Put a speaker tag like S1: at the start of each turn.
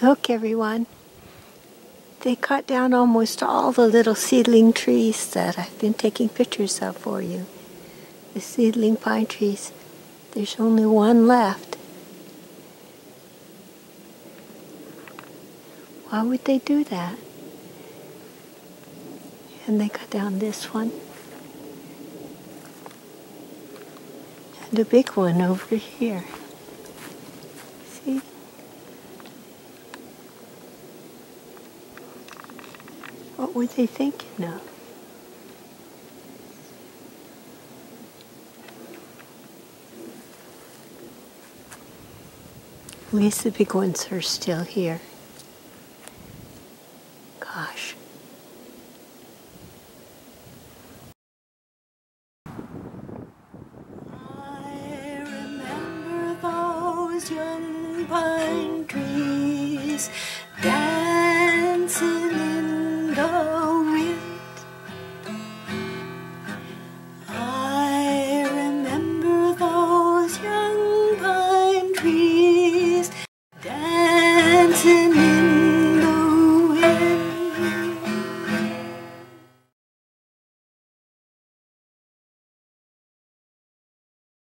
S1: Look, everyone. They cut down almost all the little seedling trees that I've been taking pictures of for you. The seedling pine trees. There's only one left. Why would they do that? And they cut down this one. And a big one over here. See? What were they thinking of? At least the big ones are still here. Gosh. I remember those young pine trees.